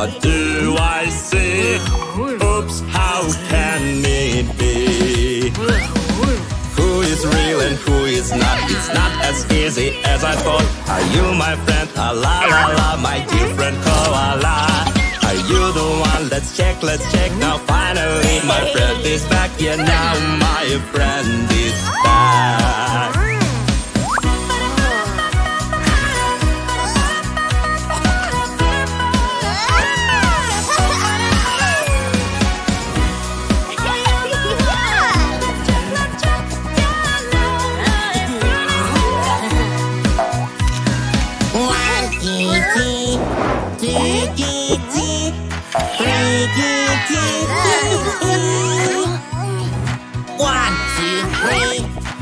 What do I see? Oops, how can it be? Who is real and who is not? It's not as easy as I thought. Are you my friend? Ah, la la la, my dear friend koala. Are you the one? Let's check, let's check. Now finally, my friend is back. Yeah, now my friend is back.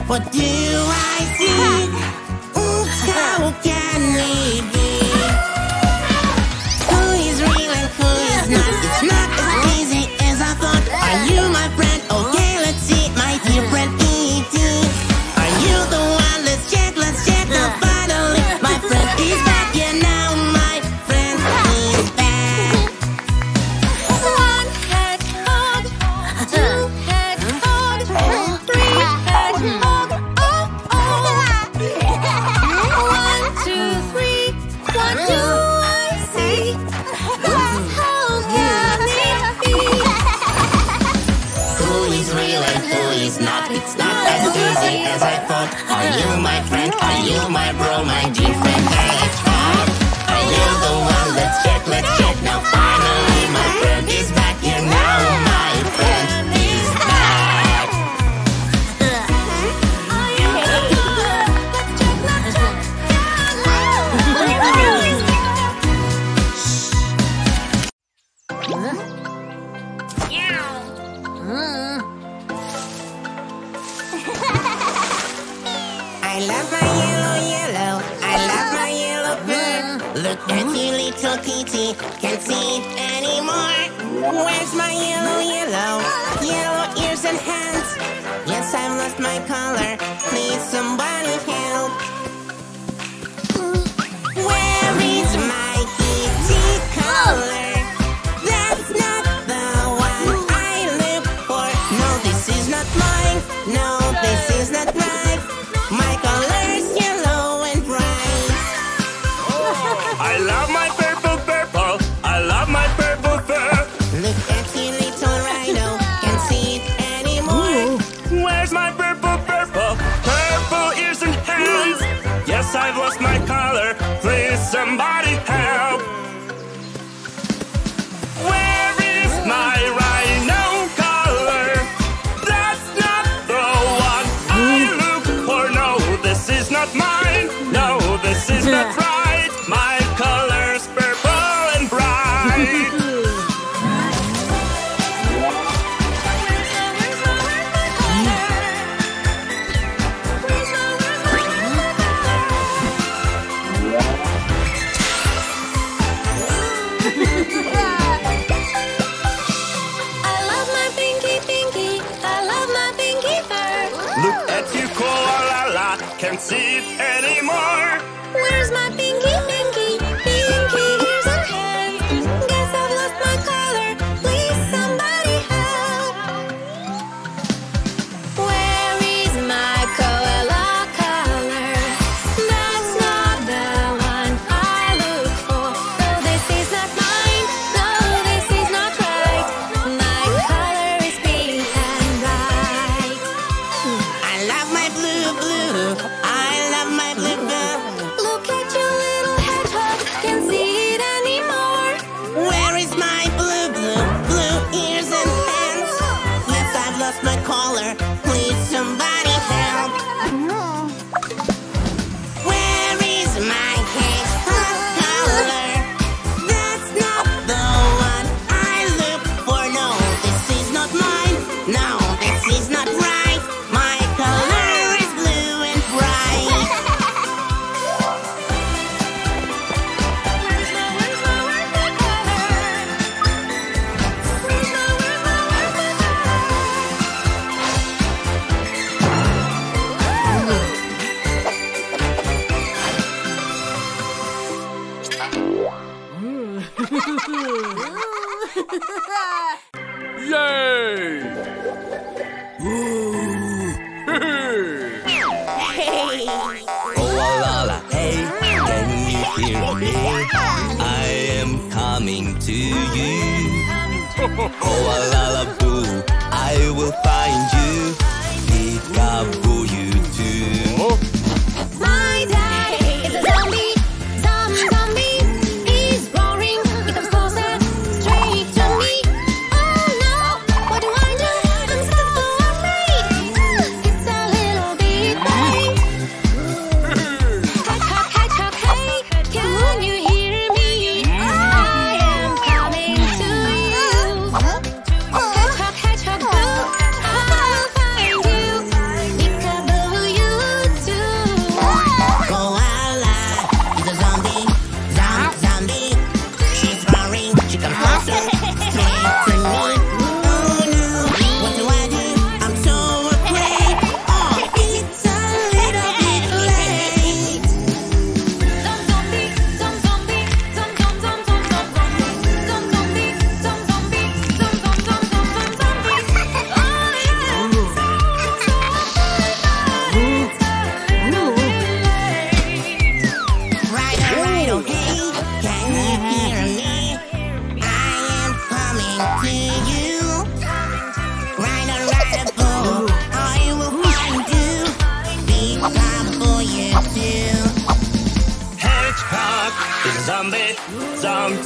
What do I do?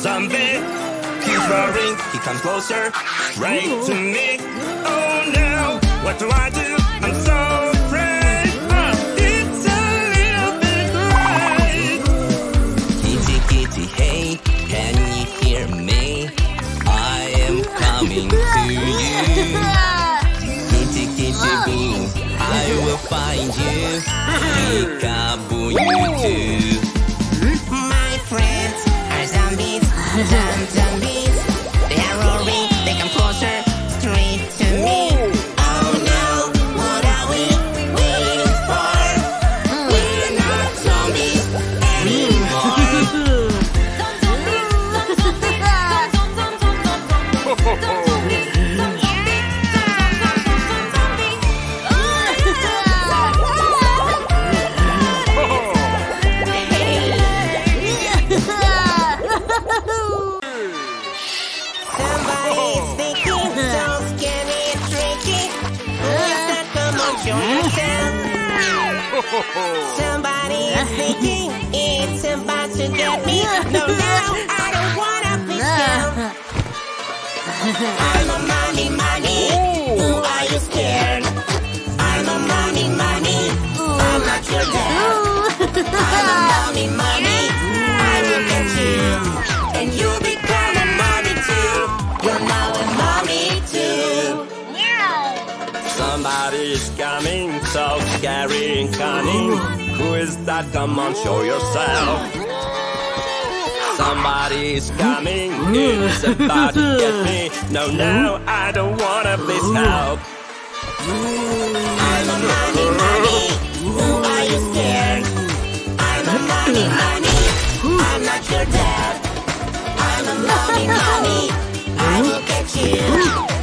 zombie. He's roaring, he comes closer, right to me. Oh no, what do I do? I'm so afraid. Oh, it's a little bit late. Kitty, kitty, hey, can you hear me? I am coming to you. Kitty, kitty, boo, I will find you. Peekaboo, you too. money. I you, and you become a mommy too. You're now a mommy too. Coming, so scary and cunning. Who is that? Come on, show yourself. Somebody is coming, it's about to get me. No, no, I don't wanna, please help. I'm a mommy. 嗯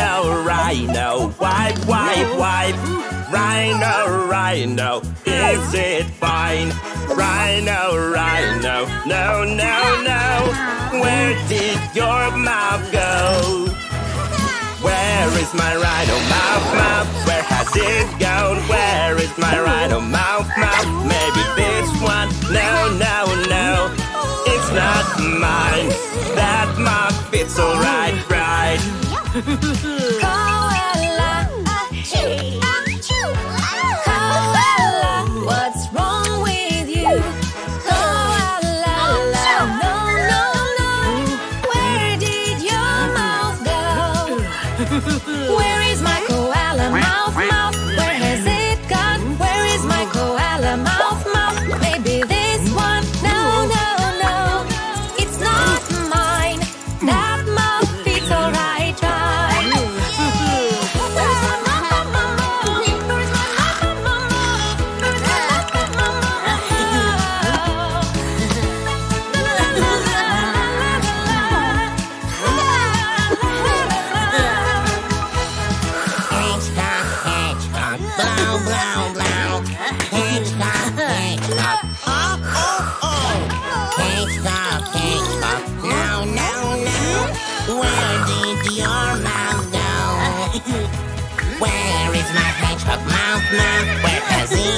rhino, rhino, wipe, wipe, wipe. Rhino, rhino, is it fine? Rhino, rhino, no, no, no. Where did your mouth go? Where is my rhino mouth mouth? Where has it gone? Where is my rhino mouth mouth? Maybe this one? No, no, no. It's not mine. That mouth fits alright. 呵呵呵呵。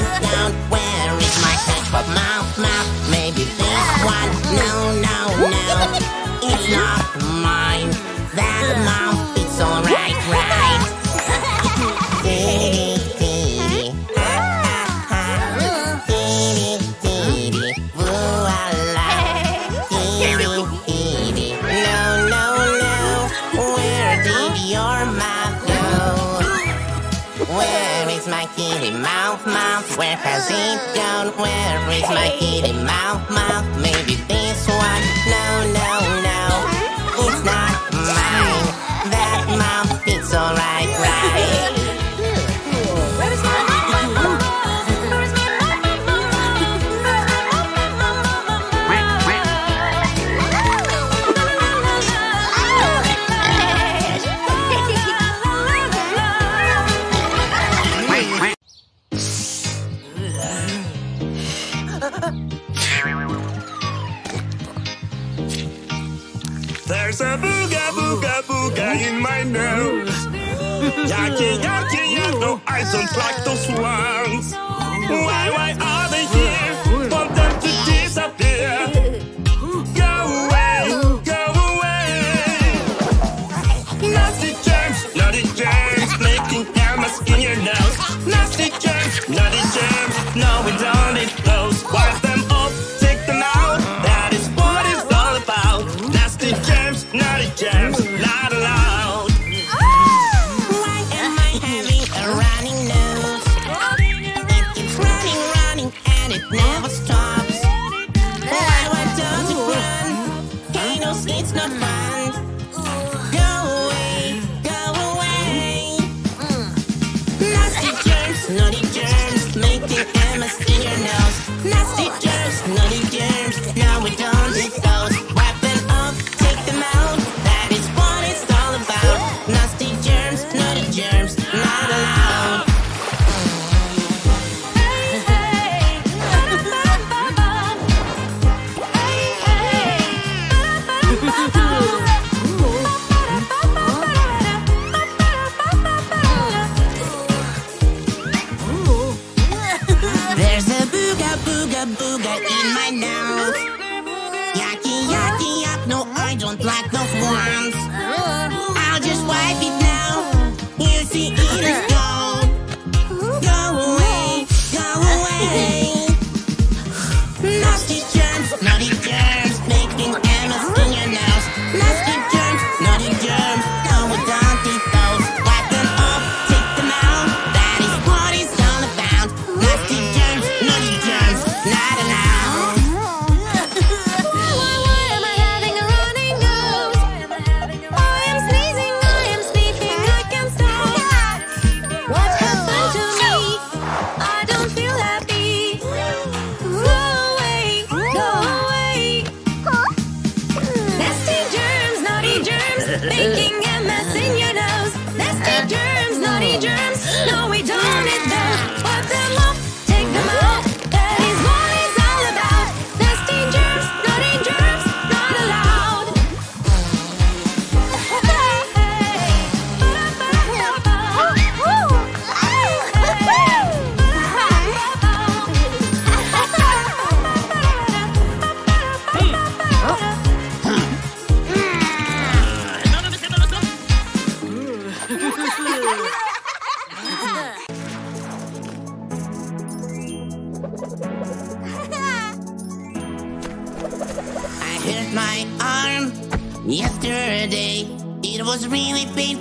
coming down. Where is my cup of mouth, mouth? Maybe this one? No, no, no. It's not where is my kitty mouth mouth? Yankee, Yankee, yeah, no, I don't like those words.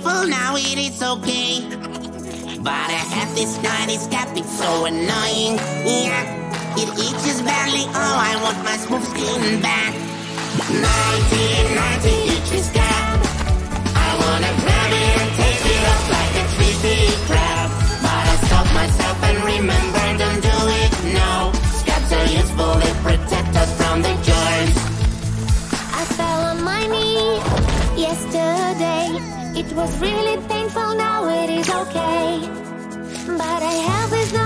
now it is okay. But I have this tiny step, it's so annoying. Yeah, it itches badly. Oh, I want my smooth skin back. 1990 itches got. I wanna grab it and take it off like a creepy crap crab. But I stop myself and remember. It was really painful, now it is okay. But I have this.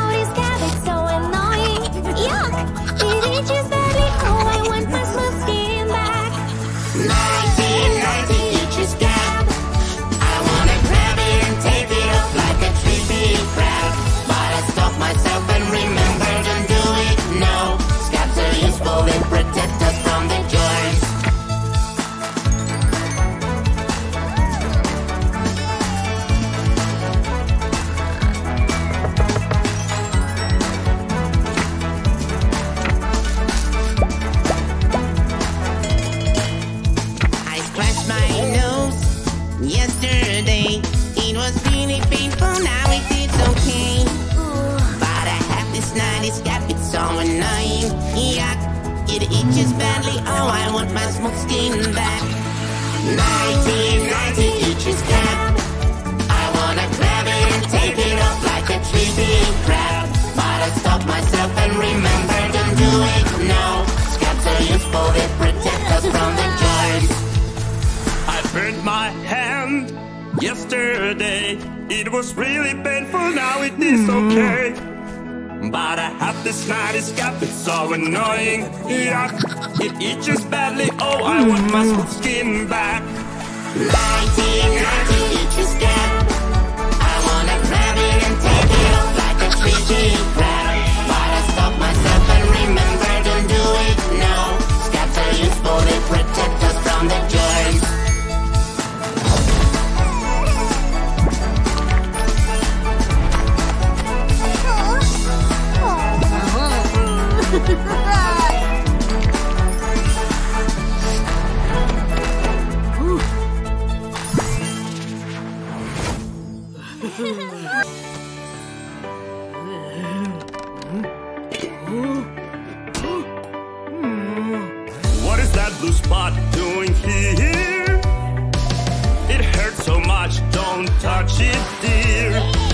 Yesterday, it was really painful, now it is hmm. okay. But I have this sinus gap, it's so annoying. Yuck, it itches badly, oh, I want my hmm. smooth skin back. Lighting, lighting, itches gap. I wanna grab it and take it off like a freaky crab. But I stop myself and remember, don't do it now. Scabs are useful, they protect us from the germs. what is that blue spot doing here? It hurts so much, don't touch it, dear.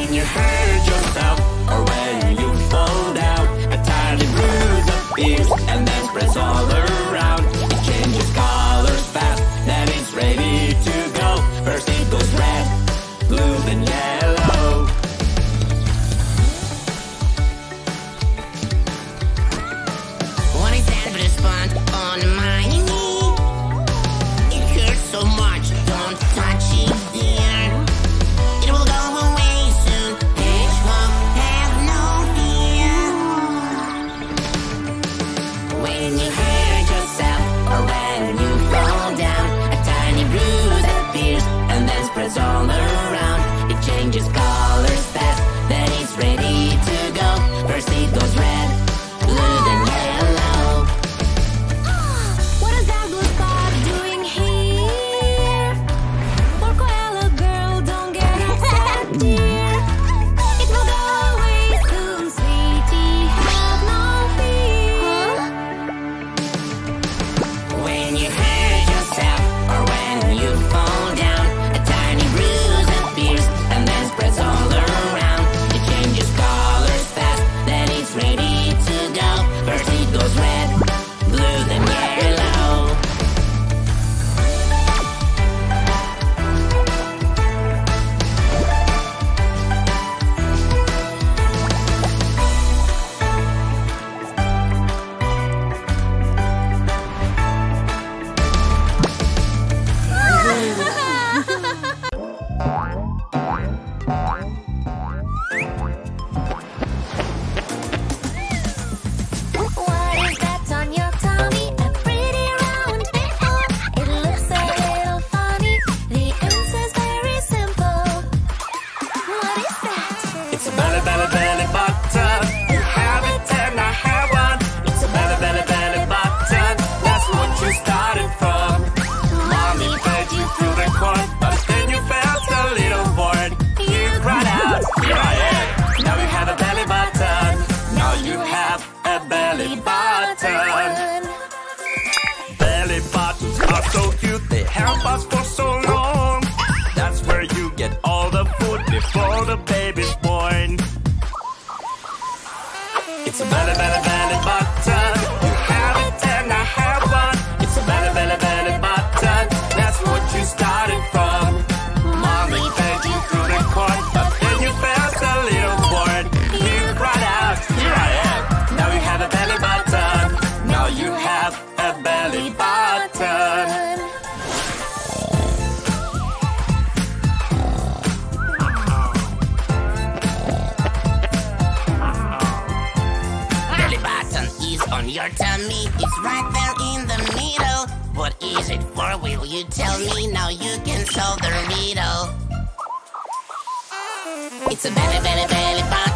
And your hurt yourself. out. You tell me? Now you can solve the riddle. It's a belly, belly, belly button.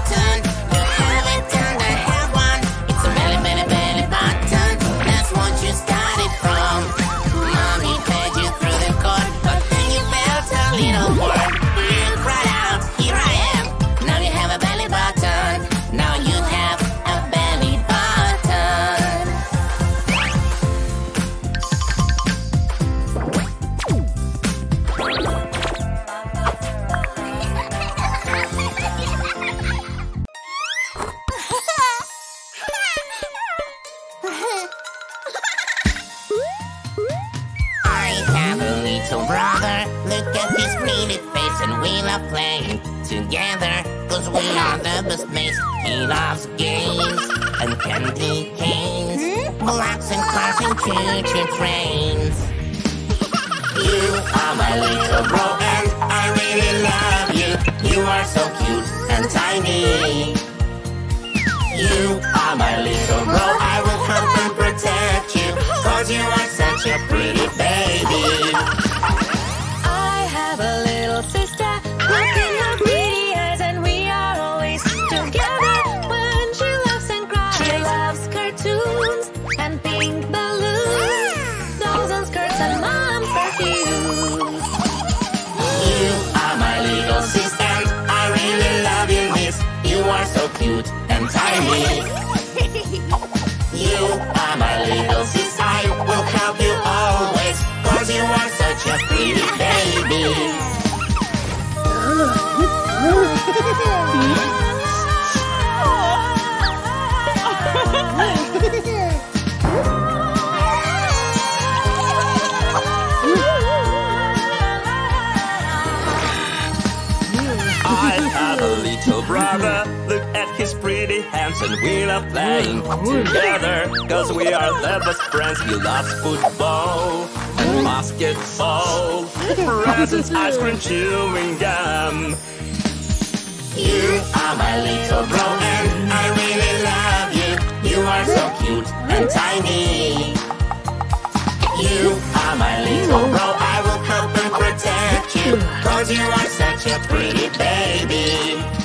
Pretty face, and we love playing together. Cause we are the best mates. He loves games and candy canes, blocks and cars and choo-choo trains. You are my little bro, and I really love you. You are so cute and tiny. You are my little bro, I will help and protect you. Cause you are such a pretty baby. And tiny. Pretty and we love playing together. Cause we are the best friends. He love football and basketball, presents, ice cream, chewing gum. You are my little bro, and I really love you. You are so cute and tiny. You are my little bro, I will help and protect you. Cause you are such a pretty baby.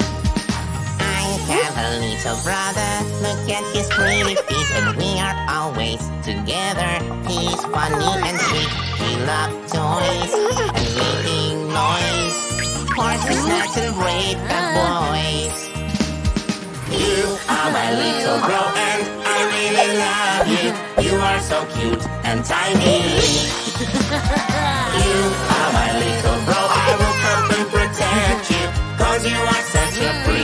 Have a little brother, look at his pretty feet, and we are always together. He's funny and sweet, he loves toys and making noise. Horses, nerds, and brave the boys. You are my little bro, and I really love you. You are so cute and tiny. You are my little bro, I will help and protect you. Cause you are such a pretty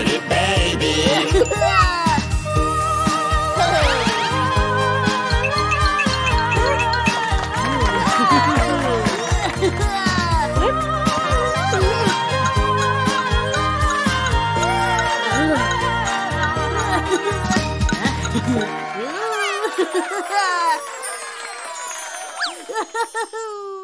Woohoo!